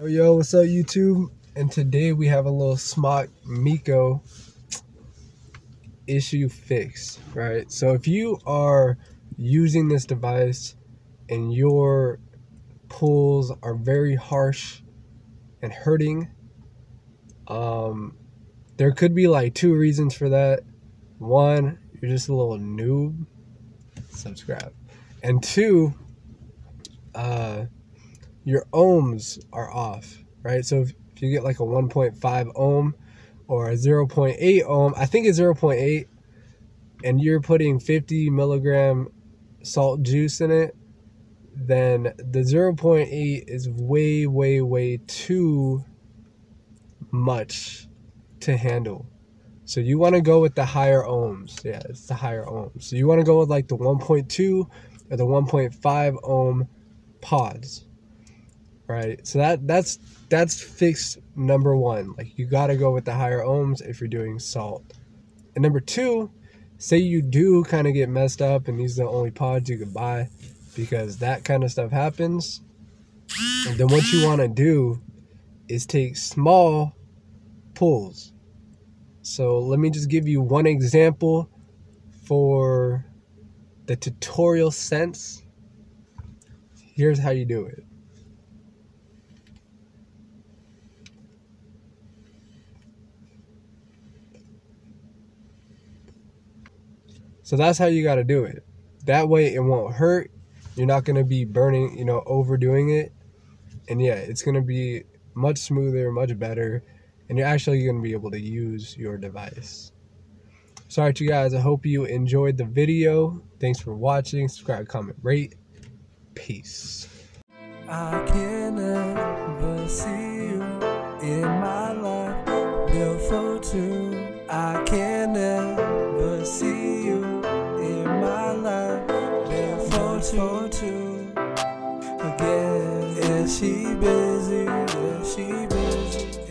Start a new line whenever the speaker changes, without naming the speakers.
Yo, yo, what's up, YouTube? And today we have a little Smok Mico issue fix, right? So if you are using this device and your pulls are very harsh and hurting, um, there could be like two reasons for that. One, you're just a little noob, subscribe. And two, uh, your ohms are off, right? So if, if you get like a 1.5 ohm or a 0.8 ohm, I think it's 0.8, and you're putting 50 milligram salt juice in it, then the 0.8 is way, way, way too much to handle. So you want to go with the higher ohms. Yeah, it's the higher ohms. So you want to go with like the 1.2 or the 1.5 ohm pods right? So that that's that's fixed number one. Like you got to go with the higher ohms if you're doing salt. And number two, say you do kind of get messed up and these are the only pods you could buy because that kind of stuff happens. And then what you want to do is take small pulls. So let me just give you one example for the tutorial sense. Here's how you do it. So that's how you got to do it. That way it won't hurt. You're not going to be burning, you know, overdoing it. And yeah, it's going to be much smoother, much better. And you're actually going to be able to use your device. Sorry to you guys. I hope you enjoyed the video. Thanks for watching. Subscribe, comment, rate. Peace.
I can never see you in my life. Two. I can never For two. Again, is she busy? Is she busy?